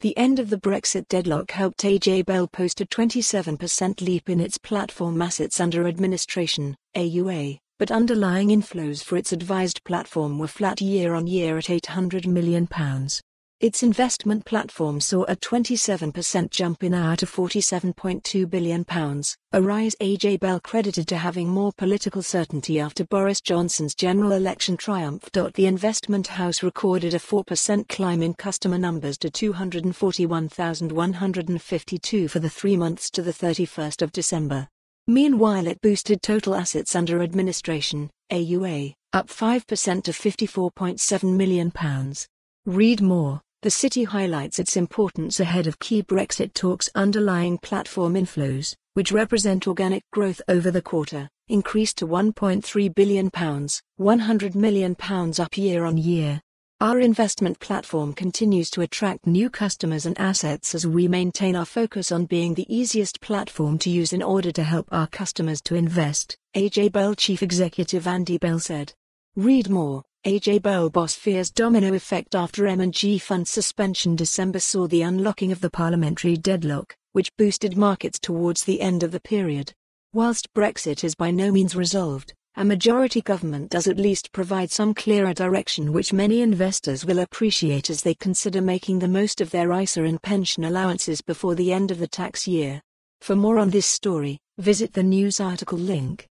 The end of the Brexit deadlock helped AJ Bell post a 27% leap in its platform assets under administration, AUA, but underlying inflows for its advised platform were flat year on year at £800 million. Its investment platform saw a 27% jump in AUA to £47.2 billion, a rise AJ Bell credited to having more political certainty after Boris Johnson's general election triumph. The investment house recorded a 4% climb in customer numbers to 241,152 for the three months to the 31st of December. Meanwhile it boosted total assets under administration, AUA, up 5% to £54.7 million. Read more. The city highlights its importance ahead of key Brexit talks. Underlying platform inflows, which represent organic growth over the quarter, increased to £1.3 billion, £100 million up year on year. Our investment platform continues to attract new customers and assets as we maintain our focus on being the easiest platform to use in order to help our customers to invest, AJ Bell Chief Executive Andy Bell said. Read more. AJ Bell boss fears domino effect after M&G fund suspension December saw the unlocking of the parliamentary deadlock, which boosted markets towards the end of the period. Whilst Brexit is by no means resolved, a majority government does at least provide some clearer direction which many investors will appreciate as they consider making the most of their ISA and pension allowances before the end of the tax year. For more on this story, visit the news article link.